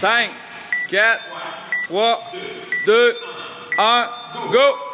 5, 4, 3, 2, 1, go!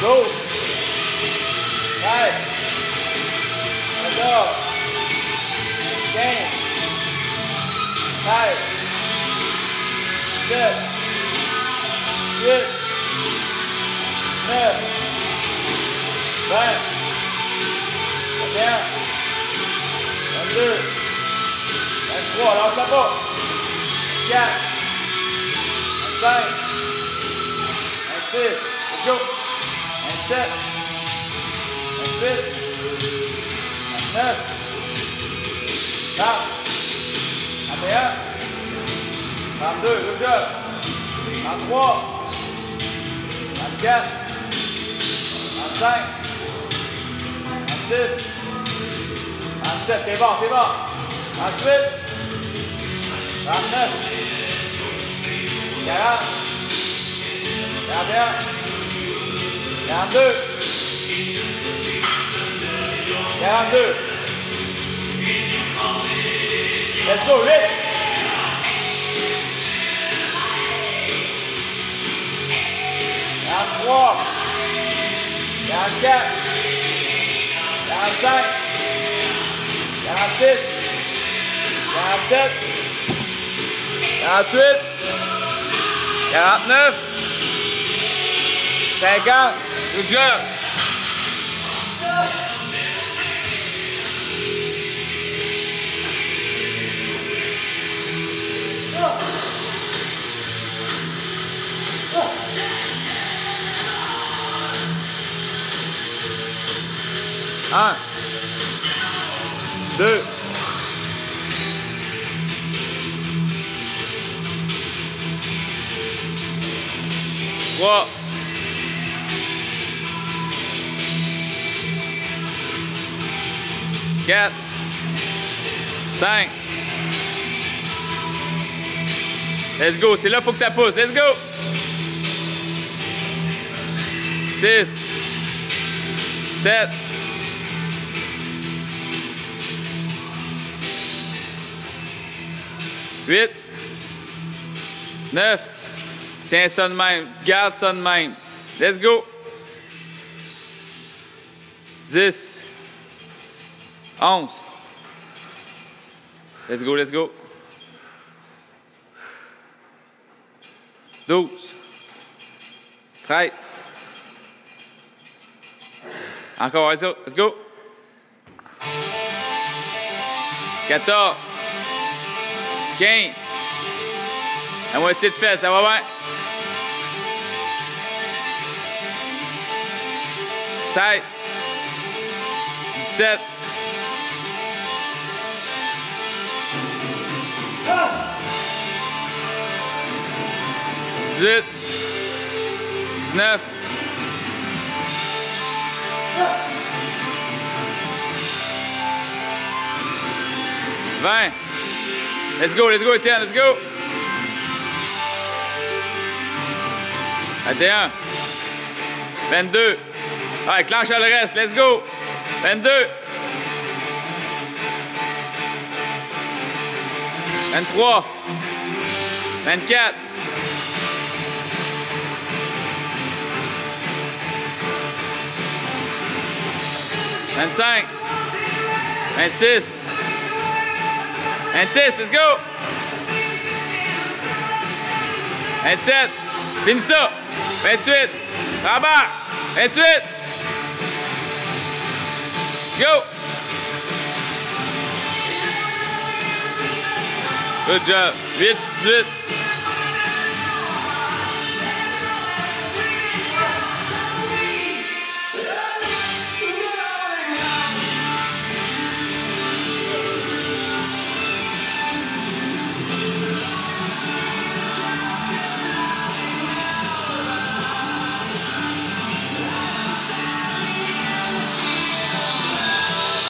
Go. Vai. Melhor. Vem. Vai. Step. Sit. Snap. Vai. Down. Under. Vai fora. Alta a bola. Yeah. Vai. That's it. Let's go. 27, 28, 29, 30, 31, 32, le job, 33, 24, 25, 26, 27, c'est bon, c'est bon. Ensuite, 39, 40, 41, 42. 42. Let's go, Rick. Down 3. Down 4. Down 5. Down 6. Down 7. Down 8. 49. 50. Good job. Un. Deux. Trois. Quatre. Cinq. Let's go, c'est là, faut que ça pousse. Let's go. Six. Sept. 8, 9, tiens ça de même, garde ça de même. Let's go. 10, 11. Let's go, let's go. 12, 13. Encore, go. Let's go. 14. 15. La moitié de fête, ça va bien? 16. 17. 18. 19. 20. Let's go, let's go, Étienne, let's go. 21. 22. Allez, clenche à le reste, let's go. 22. 23. 24. 25. 26. 26, let's go! 27, finis ça! 28, rabat! 28! Go! Good job! 8, 18,